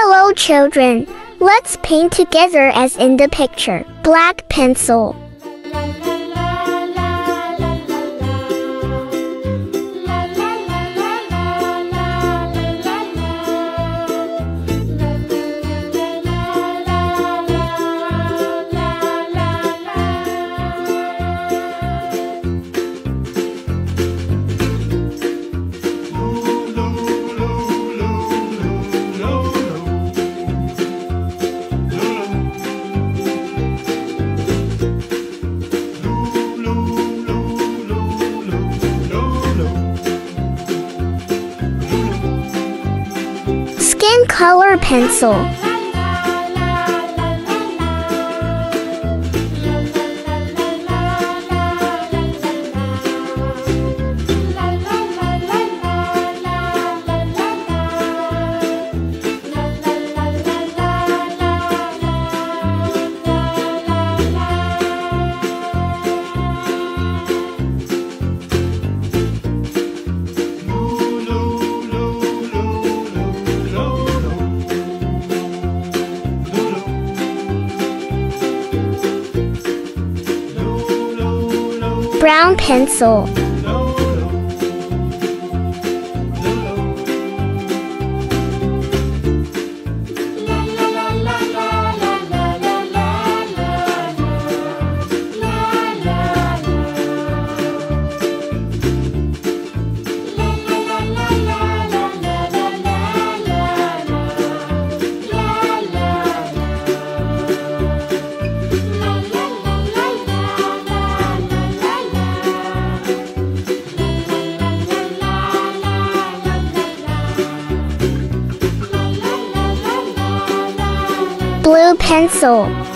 Hello children. Let's paint together as in the picture. Black pencil. Color pencil. Brown pencil. Blue pencil.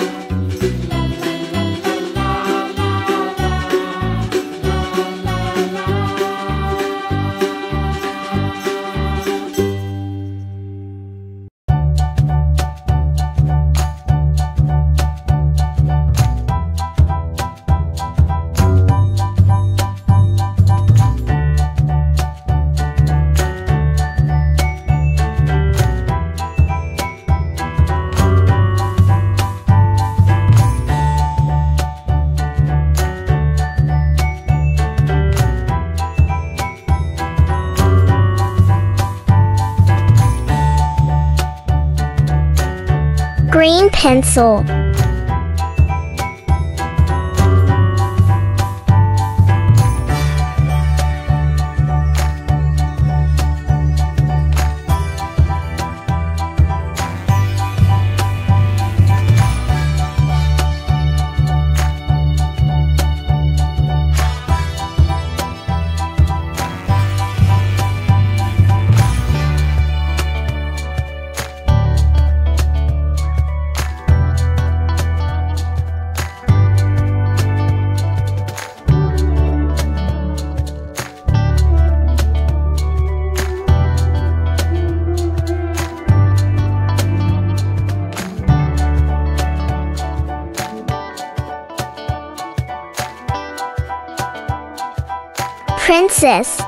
Green pencil. Princess.